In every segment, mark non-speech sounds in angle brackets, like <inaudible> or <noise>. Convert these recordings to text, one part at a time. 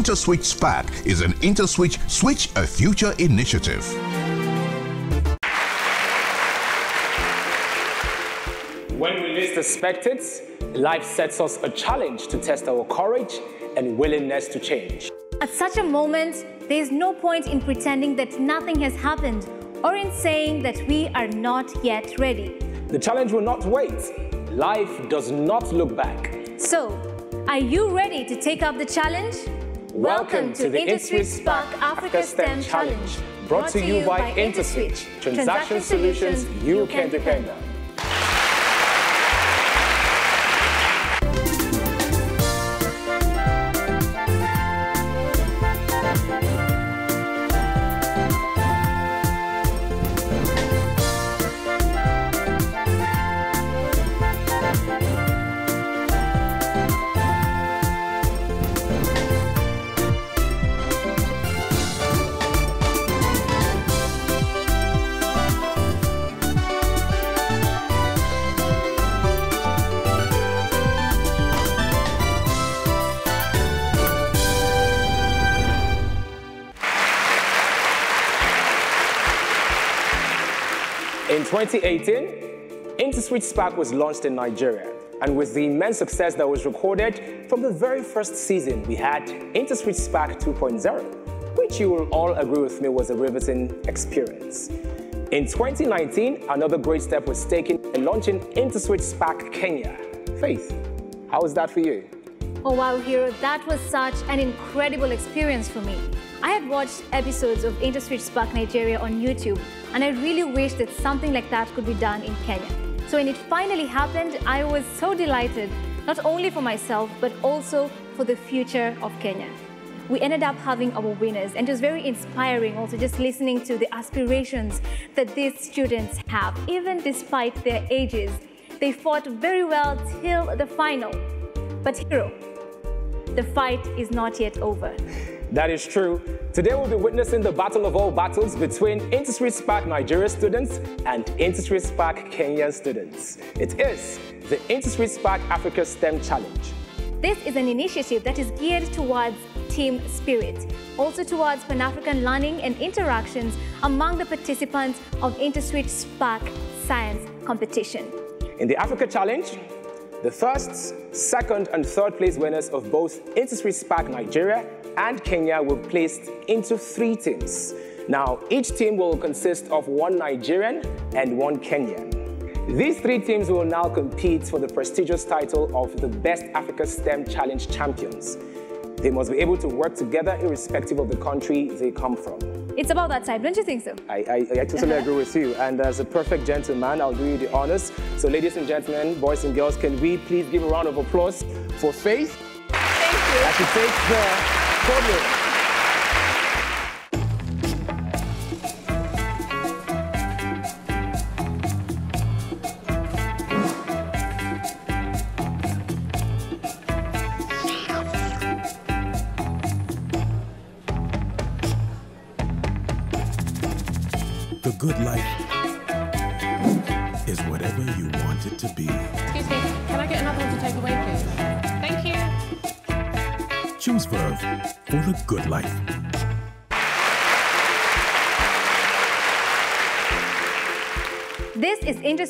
InterSwitch Spark is an InterSwitch Switch a Future initiative. When we least expect it, life sets us a challenge to test our courage and willingness to change. At such a moment, there is no point in pretending that nothing has happened or in saying that we are not yet ready. The challenge will not wait. Life does not look back. So, are you ready to take up the challenge? Welcome, to, the InterSwitch Spark Africa STEM Challenge, brought to you by InterSwitch, transaction solutions you can depend on. 2018, InterSwitch Spark was launched in Nigeria. And with the immense success that was recorded from the very first season, we had InterSwitch Spark 2.0, which you will all agree with me was a riveting experience. In 2019, another great step was taken in launching InterSwitch Spark Kenya. Faith, how was that for you? Oh wow, Hero, that was such an incredible experience for me. I had watched episodes of InterSwitch Spark Nigeria on YouTube, and I really wish that something like that could be done in Kenya. So when it finally happened, I was so delighted, not only for myself, but also for the future of Kenya. We ended up having our winners, and it was very inspiring also just listening to the aspirations that these students have, even despite their ages. They fought very well till the final. But Hero, the fight is not yet over. That is true. Today we'll be witnessing the battle of all battles between InterSwitch Spark Nigeria students and InterSwitch Spark Kenyan students. It is the InterSwitch Spark Africa STEM Challenge. This is an initiative that is geared towards team spirit, also towards Pan-African learning and interactions among the participants of InterSwitch Spark Science Competition. In the Africa Challenge, the first, second, and third place winners of both InterSwitch Spark Nigeria and Kenya were placed into three teams. Now, each team will consist of one Nigerian and one Kenyan. These three teams will now compete for the prestigious title of the Best Africa STEM Challenge Champions. They must be able to work together irrespective of the country they come from. It's about that time, don't you think so? I, I, I totally <laughs> agree with you. And as a perfect gentleman, I'll do you the honors. So ladies and gentlemen, boys and girls, can we please give a round of applause for Faith? Thank you. As she takes the podium.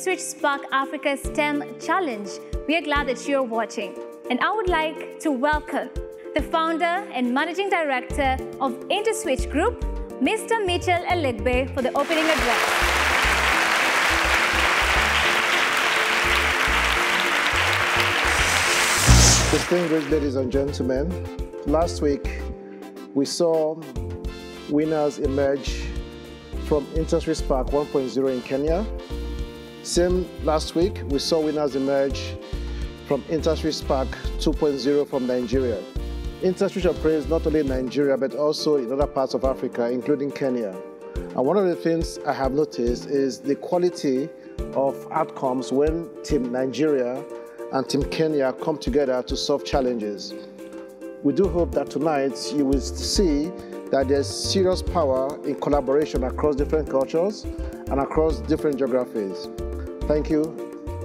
InterSwitch Spark Africa STEM Challenge. We are glad that you're watching. And I would like to welcome the founder and managing director of InterSwitch Group, Mr. Mitchell Elegbe, for the opening address. Distinguished ladies and gentlemen, last week we saw winners emerge from InterSwitch Spark 1.0 in Kenya. Same last week, we saw winners emerge from InterSwitch Spark 2.0 from Nigeria. InterSwitch operates not only in Nigeria but also in other parts of Africa, including Kenya. And one of the things I have noticed is the quality of outcomes when Team Nigeria and Team Kenya come together to solve challenges. We do hope that tonight you will see that there's serious power in collaboration across different cultures and across different geographies. Thank you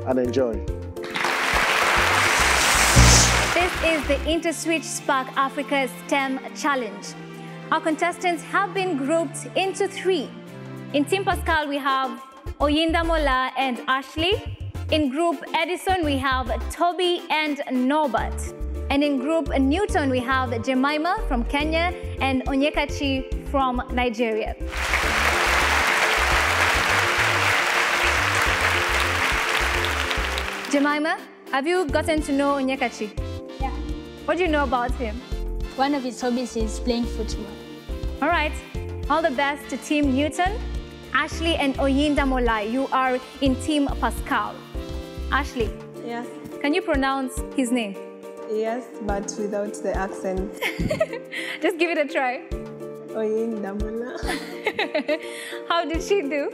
and enjoy. This is the InterSwitch Spark Africa STEM Challenge. Our contestants have been grouped into three. In Team Pascal, we have Oyindamola and Ashley. In Group Edison, we have Toby and Norbert. And in Group Newton, we have Jemima from Kenya and Onyekachi from Nigeria. Jemima, have you gotten to know Onyekachi? Yeah. What do you know about him? One of his hobbies is playing football. All right. All the best to Team Newton. Ashley and Oyinda Molai, you are in Team Pascal. Ashley, Yes, can you pronounce his name? yes, but without the accent. <laughs> Just give it a try. Oyin Damola. <laughs> How did she do?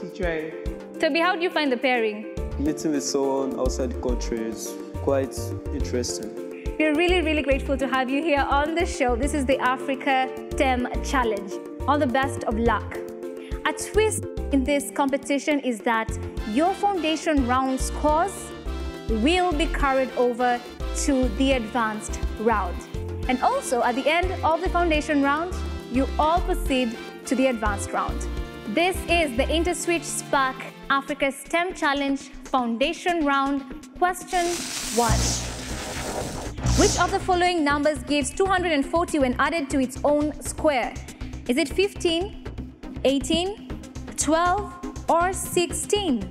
She tried. Toby, how do you find the pairing? Meeting with someone outside the country is quite interesting. We're really, really grateful to have you here on the show. This is the Africa STEM Challenge. All the best of luck. A twist in this competition is that your foundation round scores will be carried over to the advanced round. And also, at the end of the foundation round, you all proceed to the advanced round. This is the InterSwitch Spark Africa STEM Challenge Foundation Round. Question one. Which of the following numbers gives 240 when added to its own square? Is it 15, 18, 12, or 16?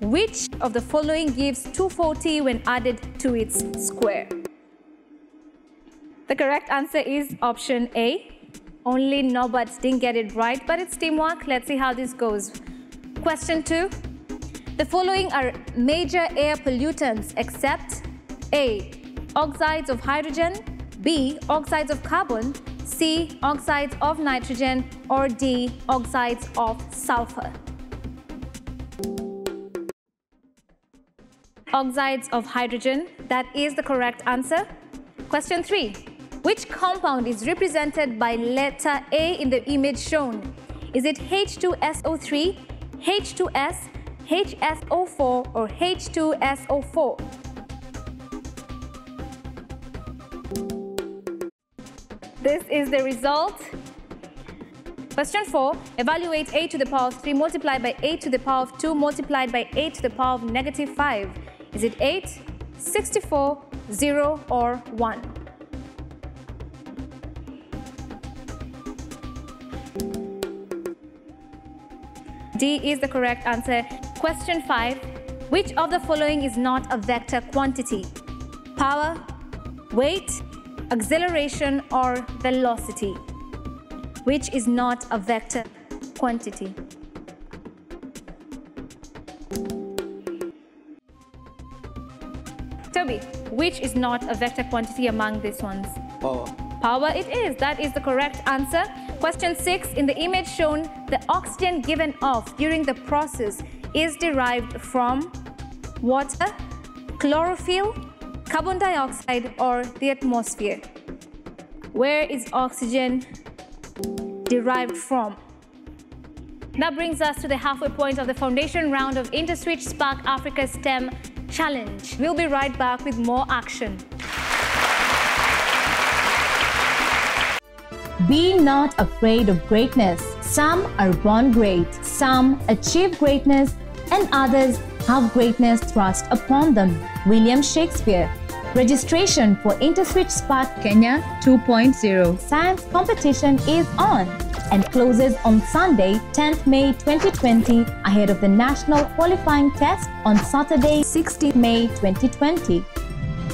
Which of the following gives 240 when added to its square? The correct answer is option A. Only Norbert didn't get it right, but it's teamwork. Let's see how this goes. Question two. The following are major air pollutants except A. Oxides of hydrogen, B. Oxides of carbon, C. Oxides of nitrogen, or D. Oxides of sulfur. Oxides of hydrogen, that is the correct answer. Question three. Which compound is represented by letter A in the image shown? Is it H2SO3, H2S, HSO4, or H2SO4? This is the result. Question 4. Evaluate a to the power of 3 multiplied by a to the power of 2 multiplied by a to the power of negative 5. Is it 8, 64, 0, or 1? D is the correct answer. Question 5. Which of the following is not a vector quantity? Power, weight, acceleration, or velocity? Which is not a vector quantity? Toby, which is not a vector quantity among these ones? Power. Power it is. That is the correct answer. Question six, in the image shown, the oxygen given off during the process is derived from water, chlorophyll, carbon dioxide, or the atmosphere. Where is oxygen derived from? That brings us to the halfway point of the foundation round of InterSwitch Spark Africa STEM Challenge. We'll be right back with more action. Be not afraid of greatness. Some are born great, some achieve greatness, and others have greatness thrust upon them. William Shakespeare. Registration for InterSwitch Spark Kenya 2.0 science competition is on and closes on Sunday, 10th May 2020, ahead of the national qualifying test on Saturday, 16th May 2020.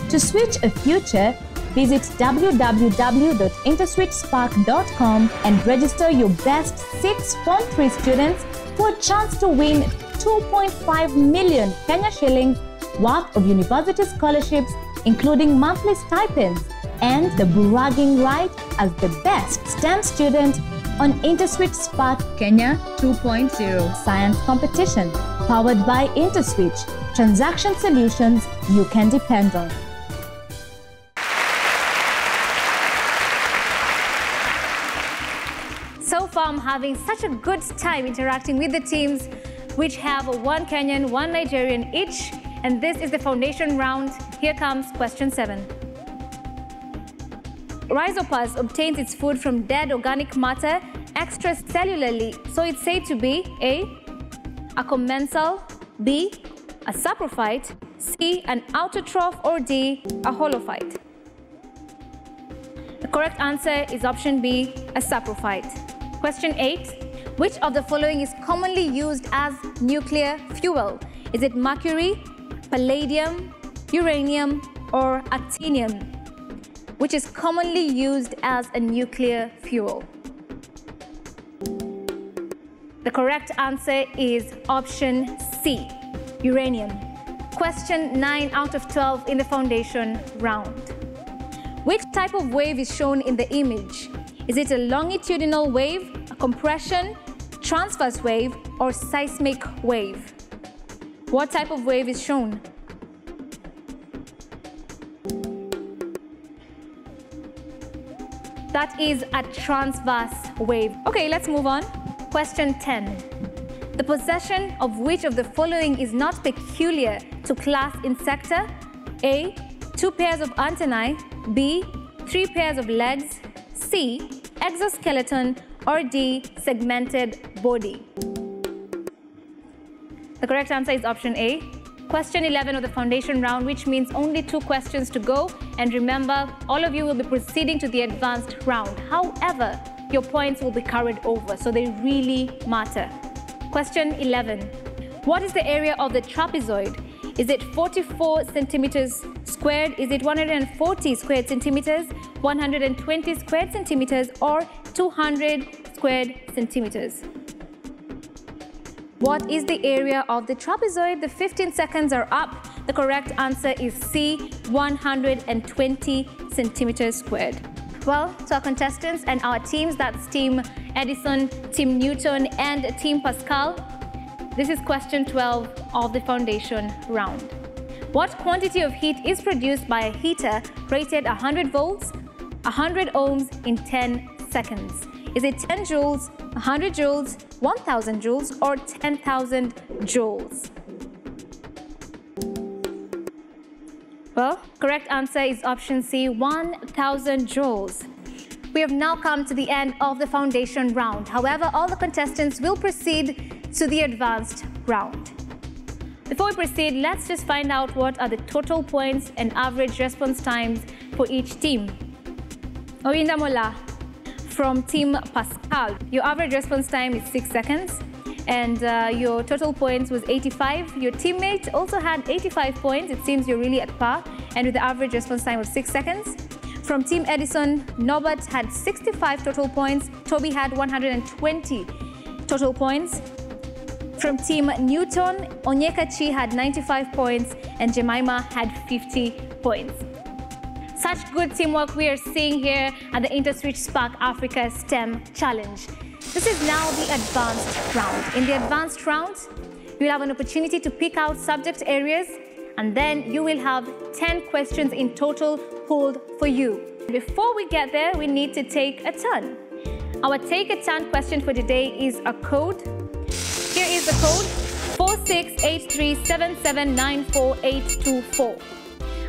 To switch a future, visit www.interswitchspark.com and register your best six Form 3 students for a chance to win 2.5 million Kenya shillings worth of university scholarships, including monthly stipends, and the bragging right as the best STEM student on InterSwitch Spark Kenya 2.0 Science Competition, powered by InterSwitch, transaction solutions you can depend on. Having such a good time interacting with the teams, which have one Kenyan, one Nigerian each. And this is the foundation round. Here comes question seven. rhizopus obtains its food from dead organic matter extracellularly, so it's said to be A, a commensal, B, a saprophyte, C, an autotroph, or D, a holophyte. The correct answer is option B, a saprophyte. Question 8. Which of the following is commonly used as nuclear fuel? Is it mercury, palladium, uranium, or actinium? Which is commonly used as a nuclear fuel? The correct answer is option C, uranium. Question 9 out of 12 in the foundation round. Which type of wave is shown in the image? Is it a longitudinal wave, a compression, transverse wave, or seismic wave? What type of wave is shown? That is a transverse wave. Okay, let's move on. Question 10. The possession of which of the following is not peculiar to class Insecta? A. Two pairs of antennae. B. Three pairs of legs. C. Exoskeleton. Or D. Segmented body. The correct answer is option A. Question 11 of the foundation round, which means only two questions to go. And remember, all of you will be proceeding to the advanced round. However, your points will be carried over, so they really matter. Question 11. What is the area of the trapezoid? Is it 44 centimeters squared? Is it 140 squared centimeters, 120 squared centimeters, or 200 squared centimeters? What is the area of the trapezoid? The 15 seconds are up. The correct answer is C, 120 centimeters squared. Well, to our contestants and our teams, that's Team Edison, Team Newton, and Team Pascal, this is question 12 of the foundation round. What quantity of heat is produced by a heater rated 100 volts, 100 ohms in 10 seconds? Is it 10 joules, 100 joules, 1000 joules, or 10,000 joules? Well, correct answer is option C, 1000 joules. We have now come to the end of the foundation round. However, all the contestants will proceed to the advanced round. Before we proceed, let's just find out what are the total points and average response times for each team. Oyindamola, from Team Pascal, your average response time is 6 seconds and uh, your total points was 85. Your teammate also had 85 points. It seems you're really at par and with the average response time of 6 seconds. From Team Edison, Norbert had 65 total points. Toby had 120 total points. From Team Newton, Onyekachi had 95 points and Jemima had 50 points. Such good teamwork we are seeing here at the InterSwitch Spark Africa STEM Challenge. This is now the advanced round. In the advanced round, you'll have an opportunity to pick out subject areas and then you will have 10 questions in total pulled for you. Before we get there, we need to take a turn. Our take a turn question for today is a code. Here is the code 4683779484.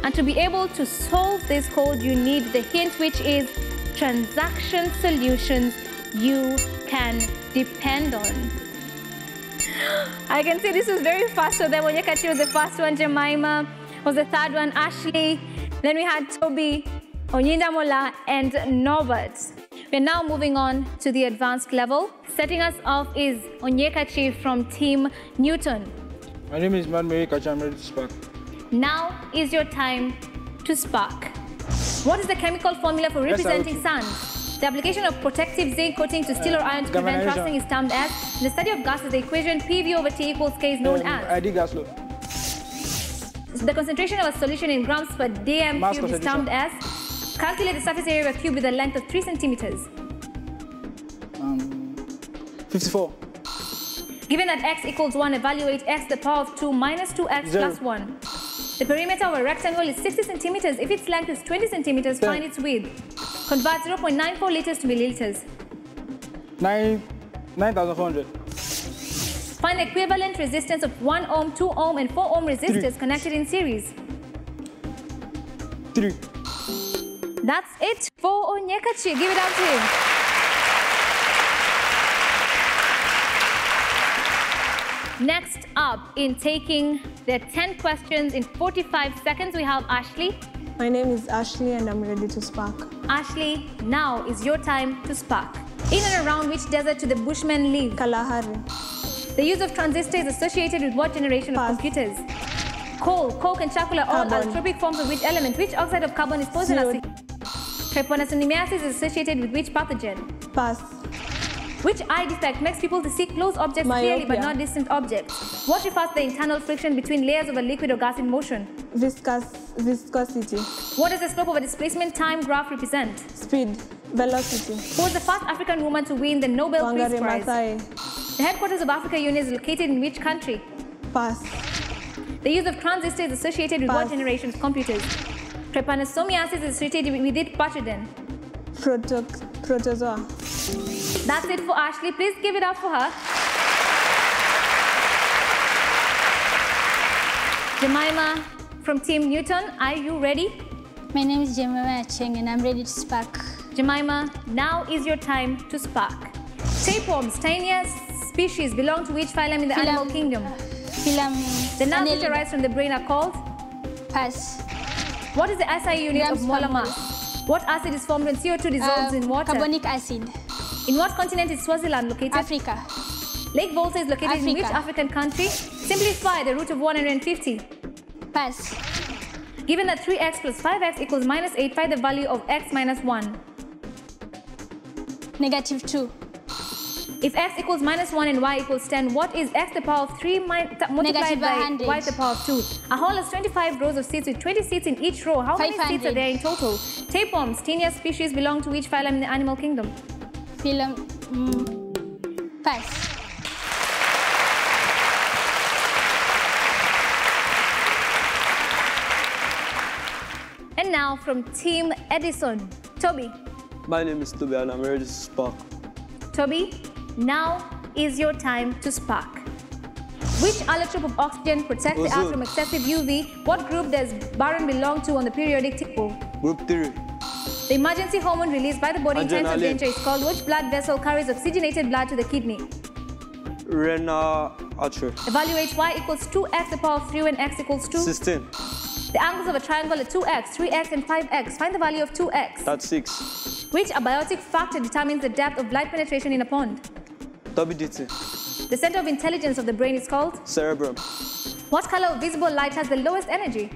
And to be able to solve this code, you need the hint which is transaction solutions you can depend on. <gasps> I can see this was very fast for them. Onyekachi was the first one, Jemima was the third one, Ashley. Then we had Toby, Oyindamola, and Norbert. We're now moving on to the advanced level. Setting us off is Onyeka Onyekachi from Team Newton. My name is Madmeri Kacha. I'm ready to spark. Now is your time to spark. What is the chemical formula for representing sand? The application of protective zinc coating to steel or iron to prevent rusting is termed as. In the study of gases, the equation PV over T equals K is known Um, as. Ideal gas law. The concentration of a solution in grams per dm Mass cubed is termed as. Calculate the surface area of a cube with a length of 3 centimeters. Um, 54. Given that x equals 1, evaluate x to the power of 2 minus 2x Zero. plus 1. The perimeter of a rectangle is 60 centimeters. If its length is 20 centimeters, Ten. find its width. Convert 0.94 liters to milliliters. 9, 9,400. Find the equivalent resistance of 1 ohm, 2 ohm, and 4 ohm resistors connected in series. 3. That's it for Onyekachi. Give it up to him. Next up, in taking the 10 questions in 45 seconds, we have Ashley. My name is Ashley and I'm ready to spark. Ashley, now is your time to spark. In and around which desert do the Bushmen live? Kalahari. The use of transistors is associated with what generation Pass. of computers? Coal, coke, and charcoal are all Carbon. allotropic forms of which element? Which oxide of carbon is poisonous? Trypanosomiasis is associated with which pathogen? Pass. Which eye defect makes people to see close objects clearly but not distant objects? What refers to the internal friction between layers of a liquid or gas in motion? Viscous, viscosity. What does the slope of a displacement time graph represent? Speed. Velocity. Who was the first African woman to win the Nobel Peace Wangari Prize? Maathai. The headquarters of Africa Union is located in which country? Pass. The use of transistors is associated with what Pass. generation of computers? Trypanosomiasis is treated with it pathogen. Proto protozoa. That's it for Ashley. Please give it up for her. Jemima from Team Newton, are you ready? My name is Jemima Cheng and I'm ready to spark. Jemima, now is your time to spark. Tapeworms, Taenia species, belong to which phylum in the Phylum- animal kingdom? Phylum. The nerves which arise from the brain are called? Pass. What is the SI unit Grams of molar mass? What acid is formed when CO2 dissolves Uh, in water? Carbonic acid. In what continent is Swaziland located? Africa. Lake Volta is located in which African country? Simplify the root of 150. Pass. Given that 3x plus 5x equals minus 8, find the value of x minus 1. Negative 2. If x equals minus 1 and y equals 10, what is x to the power of 3 multiplied by 100. y to the power of 2? A hall has 25 rows of seats with 20 seats in each row. How many seats are there in total? Tapeworms, Taenia species, belong to which phylum in the animal kingdom? Phylum. Mm, pass. And now from Team Edison, Toby. My name is Toby and I'm ready to spark. Toby, now is your time to spark. Which allotrope of oxygen protects the earth from excessive UV? What group does boron belong to on the periodic table? Group 3. The emergency hormone released by the body in times of danger is called which blood vessel carries oxygenated blood to the kidney? Renal artery. Evaluate y equals 2x to the power of 3 when x equals 2. 16. The angles of a triangle are 2x, 3x, and 5x. Find the value of 2x. That's 6. Which abiotic factor determines the depth of light penetration in a pond? WDT. The center of intelligence of the brain is called? Cerebrum. What color of visible light has the lowest energy?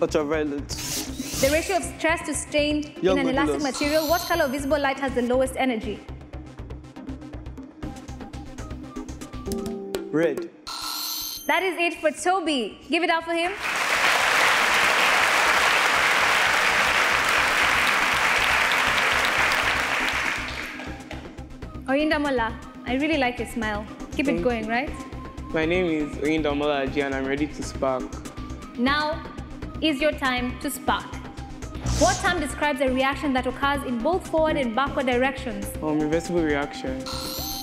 Ultraviolet. The ratio of stress to strain Young in an elastic modulus. material. What color of visible light has the lowest energy? Red. That is it for Toby. Give it up for him. Oyindamola, I really like your smile. Keep it going, right? My name is Oyinda Molaji and I'm ready to spark. Now is your time to spark. What term describes a reaction that occurs in both forward and backward directions? Um, reversible reaction.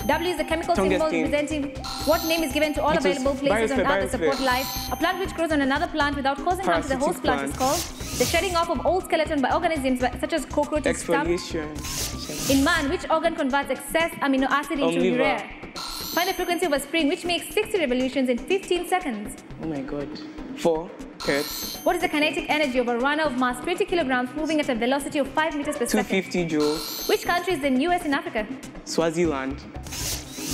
W is the chemical symbol representing what name is given to all It available places on Earth that support life. A plant which grows on another plant without causing harm to the host Parasitic plant is called the shedding off of old skeleton by organisms such as cockroaches. Exfoliation. In man, which organ converts excess amino acid into liver. urea? Find the frequency of a spring which makes 60 revolutions in 15 seconds. Oh my god. Four. Hertz. What is the kinetic energy of a runner of mass 20 kilograms moving at a velocity of 5 meters per second? 250 joules. Which country is the newest in Africa? Swaziland.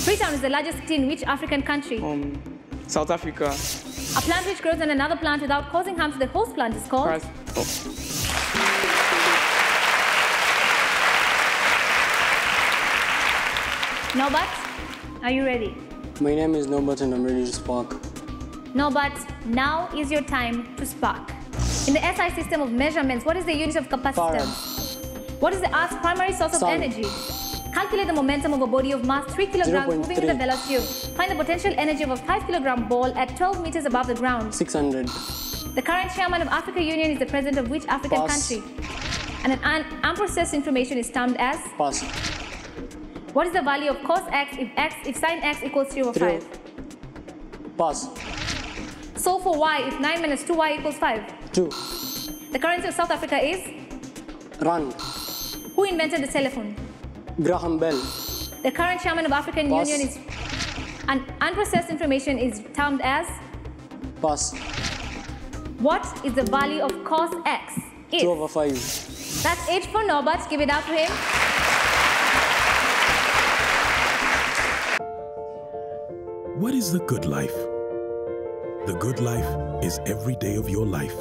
Freetown is the largest city in which African country? Um, South Africa. A plant which grows on another plant without causing harm to the host plant is called? Paras- oh. Norbert, are you ready? My name is Norbert and I'm ready to spark. Norbert, now is your time to spark. In the SI system of measurements, what is the unit of capacitance? What is the Earth's primary source of Sun. energy? Calculate the momentum of a body of mass 3 kilograms moving with the 0.3. velocity of. Find the potential energy of a 5 kilogram ball at 12 meters above the ground. 600. The current chairman of Africa Union is the president of which African Pass. country? And an un- unprocessed information is termed as? Pass. What is the value of cos x if x if sin x equals 3 over Three. 5? Pass. So for y if 9 minus 2y equals 5? 2. The currency of South Africa is? Rand. Who invented the telephone? Graham Bell. The current chairman of African Pass. Union is. And unprocessed information is termed as? Pass. What is the value of cos x? If. 2 over 5. That's it for Norbert. Give it up for him. What is the good life? The good life is every day of your life.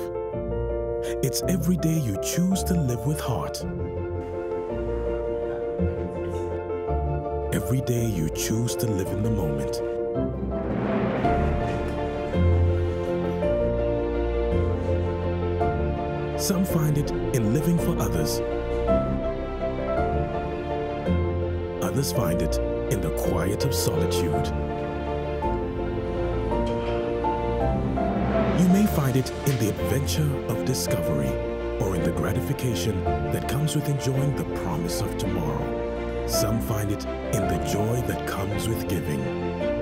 It's every day you choose to live with heart. Every day you choose to live in the moment. Some find it in living for others. Others find it in the quiet of solitude. You may find it in the adventure of discovery or in the gratification that comes with enjoying the promise of tomorrow. Some find it in the joy that comes with giving.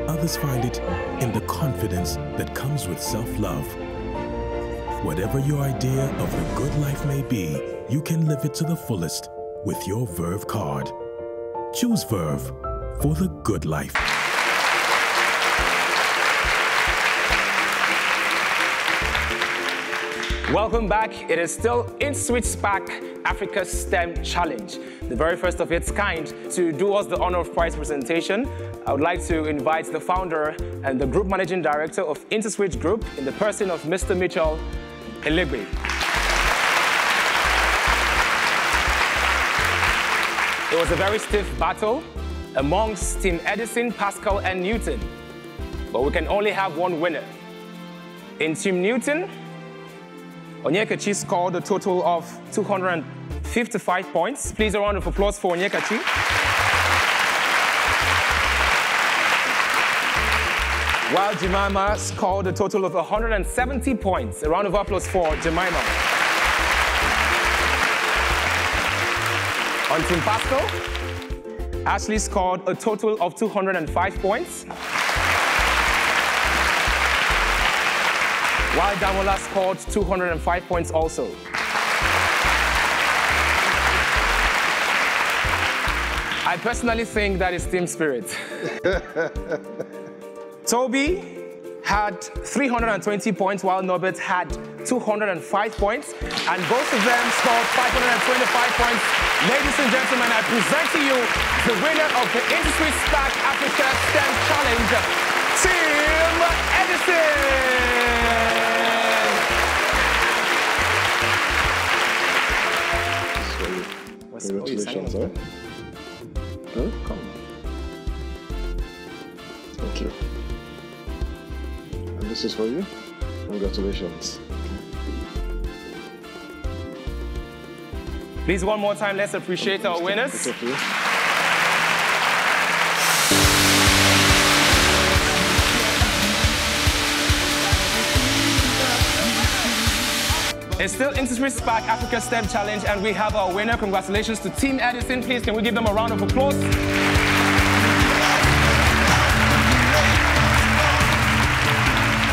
Others find it in the confidence that comes with self love. Whatever your idea of the good life may be, you can live it to the fullest with your Verve card. Choose Verve for the good life. Welcome back. It is still InterSwitch Spark Africa STEM Challenge, the very first of its kind. To do us the honor of prize presentation, I would like to invite the founder and the group managing director of InterSwitch Group in the person of Mr. Mitchell Elegbe. It was a very stiff battle amongst Team Edison, Pascal, and Newton. But we can only have one winner. In Team Newton, Onyekachi scored a total of 255 points. Please a round of applause for Onyekachi. While Jemima scored a total of 170 points. A round of applause for Jemima. On Team Pascal, Ashley scored a total of 205 points. While Damola scored 205 points also. I personally think that is team spirit. <laughs> Toby had 320 points while Norbert had 205 points, and both of them scored 525 points. Ladies and gentlemen, I present to you the winner of the InterSwitch Spark Africa STEM Challenge, Team Edison! What's- you're Congratulations, on? Come. Thank you. And this is for you. Congratulations. Please, one more time, let's appreciate our winners. It's still InterSwitch Spark Africa STEM Challenge, and we have our winner. Congratulations to Team Edison. Please, can we give them a round of applause?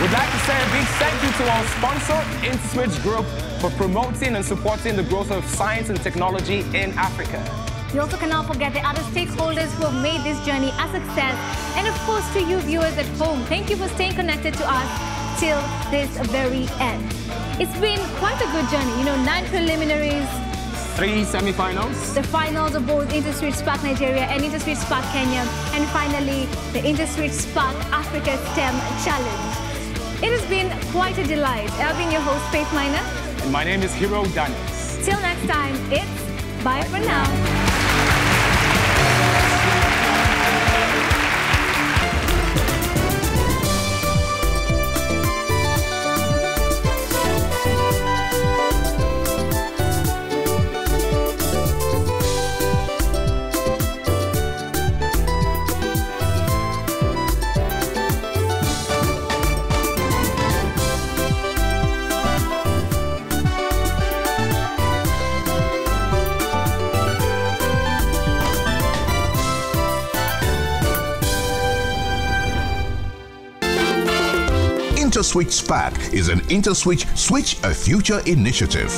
We'd like to say a big thank you to our sponsor, InterSwitch Group, for promoting and supporting the growth of science and technology in Africa. We also cannot forget the other stakeholders who have made this journey a success. And of course, to you viewers at home, thank you for staying connected to us till this very end. It's been quite a good journey. You know, nine preliminaries, Three semifinals. the finals of both InterSwitch Spark Nigeria and InterSwitch Spark Kenya, and finally, the InterSwitch Spark Africa STEM Challenge. It has been quite a delight. I've been your host, Faith Miner. And my name is Hero Daniels. Till next time, it's bye for now. InterSwitch Spark is an InterSwitch Switch a Future initiative.